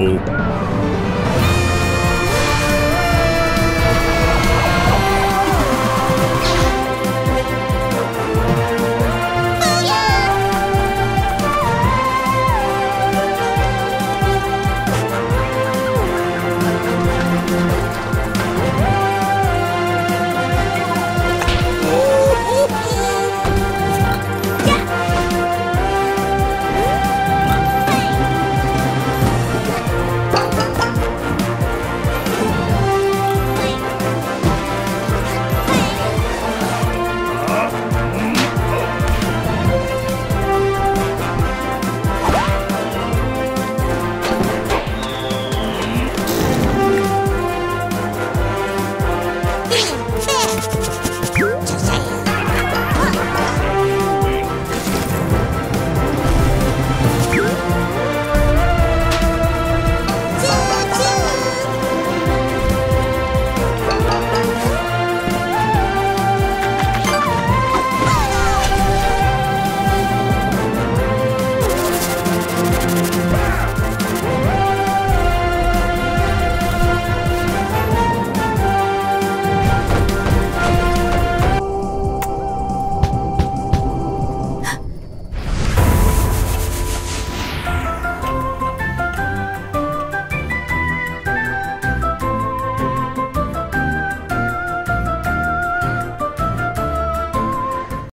Oh.